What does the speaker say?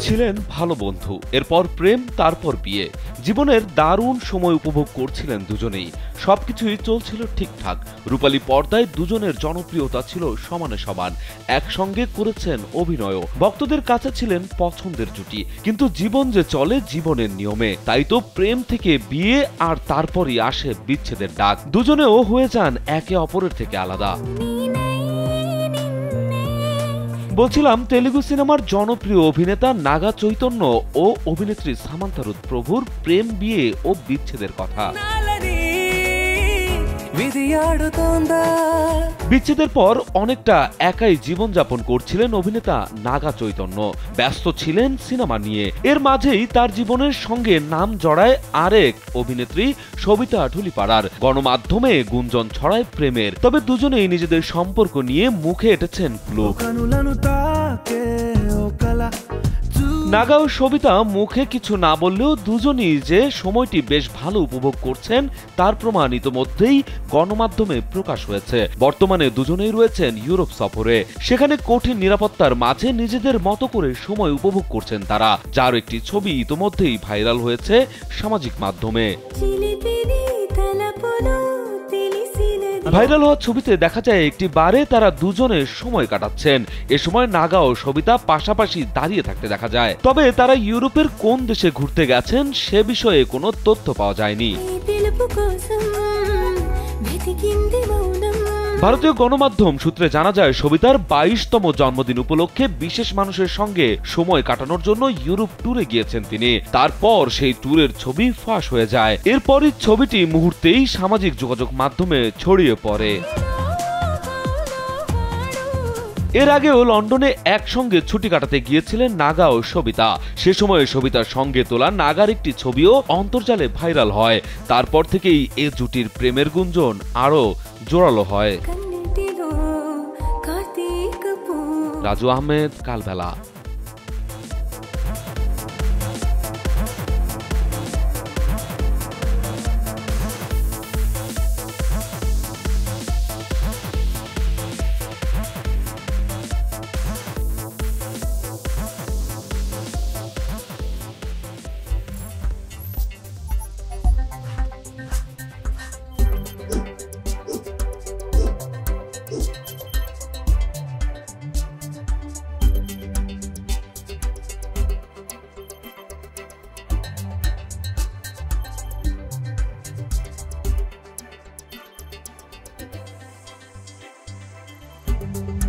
ছিলেন ভালো বন্ধু এরপর প্রেম তারপর বিয়ে। জীবনের দারুণ সময় উপভোগ করছিলেন দুজনেই। সবকিছুই চলছিল ঠিকঠাক। রূপালী পর্দায় দুজনের জনপ্রিয়তা ছিল সমানে সমান। একসঙ্গে করেছেন অভিনয়ও। ভক্তদের কাছে ছিলেন পছন্দের জুটি। কিন্তু জীবন যে চলে জীবনের নিয়মে। তাই তো প্রেম থেকে বিয়ে আর তারপরই আসে বিচ্ছেদের ডাক। দুজনেও হয়ে যান একে অপরের থেকে আলাদা। বলছিলাম, তেলুগু সিনেমার জনপ্রিয় অভিনেতা নাগা চৈতন্য ও অভিনেত্রী সামান্তারুদ প্রভুর প্রেম বিয়ে ও বিচ্ছেদের কথা। বিচ্ছেদের পর অনেকটা একাই জীবনযাপন করছিলেন অভিনেতা নাগা চৈতন্য। ব্যস্ত ছিলেন সিনেমা নিয়ে। এর মাঝেই তার জীবনের সঙ্গে নাম জড়ায় আরেক অভিনেত্রী সবিতা ঢুলিপাড়ার। গণমাধ্যমে গুঞ্জন ছড়ায় প্রেমের। তবে দুজনেই নিজেদের সম্পর্ক নিয়ে মুখে এটেছেন ক্লু নাগা ও সবিতা মুখে কিছু না বললেও দুজনই যে সময়টি বেশ ভালো উপভোগ করছেন, তার প্রমাণ ইতোমধ্যেই গণমাধ্যমে প্রকাশ হয়েছে। বর্তমানে দুজনেই রয়েছেন ইউরোপ সফরে। সেখানে কঠিন নিরাপত্তার মাঝে নিজেদের মতো করে সময় উপভোগ করছেন তারা, যার একটি ছবি ইতোমধ্যেই ভাইরাল হয়েছে সামাজিক মাধ্যমে। ভাইরাল হওয়া ছবিতে দেখা যায় একটি বারে তারা দুজনে সময় কাটাচ্ছেন। এ সময় নাগা ও সবিতা পাশাপাশি দাঁড়িয়ে থাকতে দেখা যায়। তবে তারা ইউরোপের কোন দেশে ঘুরতে গেছেন সে বিষয়ে কোনো তথ্য পাওয়া যায়নি। ভারতীয় গণমাধ্যম সূত্রে জানা যায়, সবিতার বাইশতম জন্মদিন উপলক্ষে বিশেষ মানুষের সঙ্গে সময় কাটানোর জন্য ইউরোপ ট্যুরে গিয়েছেন তিনি। তারপর সেই ট্যুরের ছবি ফাঁস হয়ে যায়। এরপরই ছবিটি মুহূর্তেই সামাজিক যোগাযোগ মাধ্যমে ছড়িয়ে পড়ে। এর আগেও লন্ডনে একসঙ্গে ছুটি কাটাতে গিয়েছিলেন নাগা ও সবিতা। সে সময়ে সবিতার সঙ্গে তোলা নাগার একটি ছবিও অন্তর্জালে ভাইরাল হয়। তারপর থেকেই এ জুটির প্রেমের গুঞ্জন আরও জোরালো হয়। রাজু আহমেদ কালবেলা। Bye.